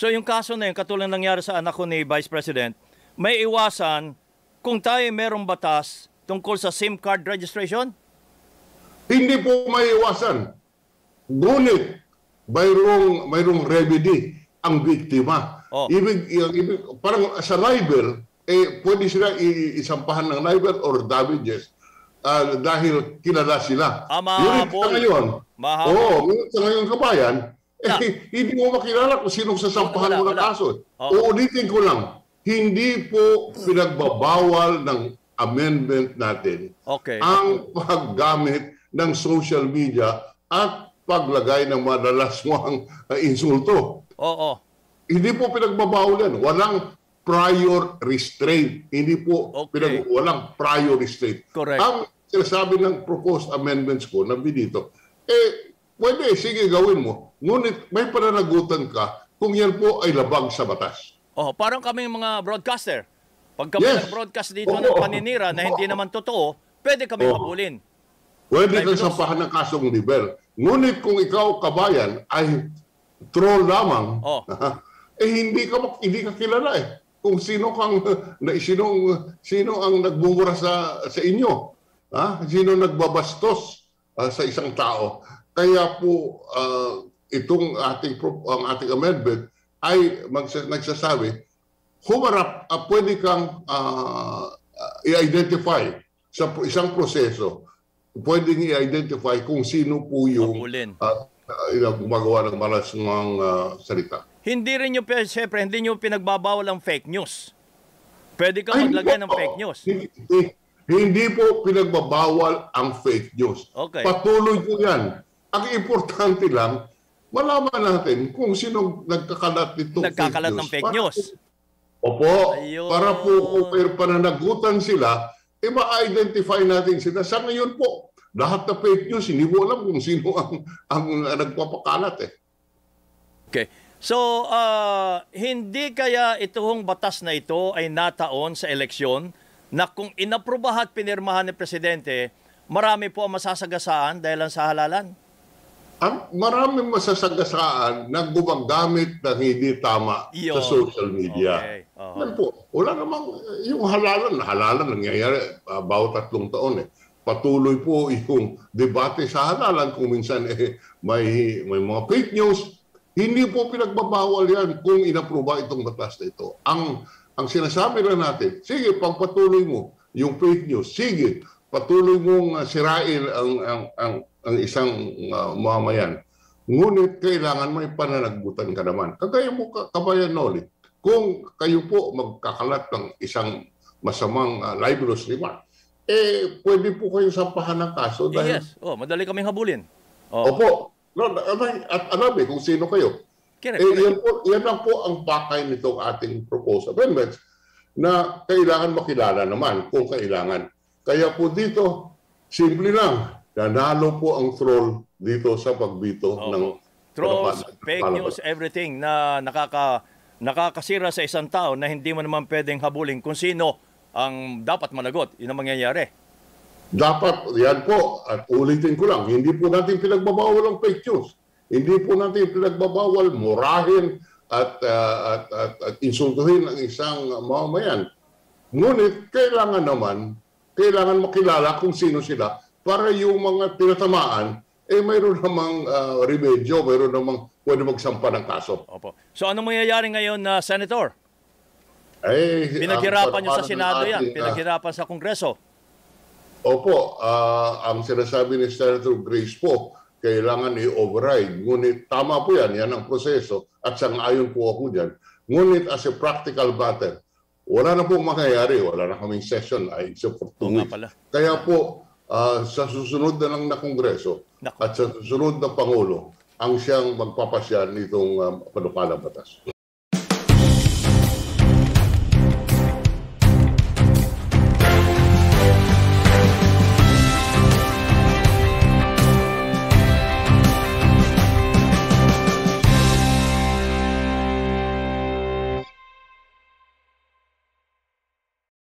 So yung kaso na yun, katulad ng nangyari sa anak ko ni Vice President, may iwasan kung tayo merong batas tungkol sa SIM card registration? Hindi po maiwasan. Ngunit, mayroong, mayroong remedy ang biktima. Oh. Ibig, ibig, parang sa libel, eh, pwede sila isampahan ng libel or damages ah, dahil kilala sila. Ah, Ngunit mahabol. sa ngayon, Mahabol. oo, ngunit sa ngayon kabayan, eh, Yeah. hindi mo makilala kung sinong sasampahan Wala, mo ng kaso. Oo. Uulitin ko lang, hindi po pinagbabawal ng amendment natin Okay. ang paggamit ng social media at paglagay ng madalaswang uh, insulto. Oo. Hindi po pinagbabawal yan. Walang prior restraint. Hindi po Okay. pinag walang prior restraint. Correct. Ang sinasabi ng proposed amendments ko na dito, eh, pwede, sige, gawin mo. Ngunit may pananagutan ka kung yan po ay labag sa batas. Oh, parang kami mga broadcaster. Pag kami Yes. nag-broadcast dito Oo. ng paninira na hindi naman totoo, pwede kami Oo. habulin. Pwede kang sampahan ng kasong libel. Ngunit kung ikaw, kabayan, ay troll lamang, Oh. eh hindi ka hindi ka kilala eh. Kung sino kang na sino sino ang nagbumura sa sa inyo. Ha? Sino nagbabastos ah, sa isang tao. Kaya po ah, itong ating ang ating amendment ay magsa- nagsasabi humarap uh, pwede kang ah, i-identify sa isang proseso pwedeng i-identify kung sino po yung Habulin. uh, uh, gumagawa ng malas ng uh, salita. Hindi rin nyo, syempre, hindi nyo pinagbabawal ang fake news. Pwede kang Ay, maglagay ng fake news. Hindi, hindi- hindi po pinagbabawal ang fake news. Okay. Patuloy po yan. Ang importante lang, malaman natin kung sino nagkakalat nito Nagkakalat ng fake news. Opo. Ayun. Para po kung may pananagutan sila, eh ma-identify natin sila. Sa ngayon po, lahat na fake news, hindi mo alam kung sino ang, ang nagpapakalat eh. Okay. So, ah, hindi kaya itong batas na ito ay nataon sa eleksyon na kung inaprubahan at pinirmahan ni Presidente, marami po ang masasagasaan dahil sa halalan? Ang maraming masasagasaan na gumagamit ng hindi tama Yun. sa social media. Okay. Yan po, wala namang, yung halalan, halalan nangyayari uh, bawat tatlong taon eh. Patuloy po yung debate sa halalan kung minsan eh, may, may mga fake news. Hindi po pinagbabawal yan kung inaproba itong batas na ito. Ang, ang sinasabi lang natin, sige, pagpatuloy mo yung fake news, sige, patuloy mong uh, sirain ang, ang, ang, ang isang uh, mamayan. Ngunit kailangan may pananagutan ka naman. Kagaya mo, ka- kabayan Noli, kung kayo po magkakalat ng isang masamang uh, libelous remark, eh, pwede po kayo sampahan ng kaso dahil, yes. Oh, madali kaming habulin. Oh. opo, no, at, at alam eh kung sino kayo. Correct, Eh, correct. yan, po, yan lang po ang pakay nitong ating proposed amendments na kailangan makilala naman kung kailangan. Kaya po dito, simple lang, nanalo po ang troll dito sa pagbito Oo. ng Trolls, fake news, everything na nakaka nakakasira sa isang tao na hindi mo naman pwedeng habulin kung sino ang dapat managot. Yun ang mangyayari. Dapat, yan po, at ulitin ko lang, hindi po natin pinagbabawal ang fake news. Hindi po natin pinagbabawal murahin at, ah, at, at, at insultuhin ang isang mamamayan. Ngunit, kailangan naman, kailangan makilala kung sino sila para yung mga tinatamaan, eh mayroon namang ah, remedyo, mayroon namang pwede magsampa ng kaso. Opo. So ano mangyayari ngayon na Senator? Eh, Pinaghirapan nyo sa Senado yan, ah, pinaghirapan sa Kongreso. Opo, ah, ang sinasabi ni Senator Grace po, kailangan i-override. Ngunit tama po yan, yan ang proseso at sang-ayon po ako dyan. Ngunit as a practical matter, wala na pong mangyayari, wala na kaming session ay except for two weeks. Kaya po, ah, sa susunod na lang na Kongreso Naku. at sa susunod na Pangulo, ang siyang magpapasya nitong um, panukalang batas.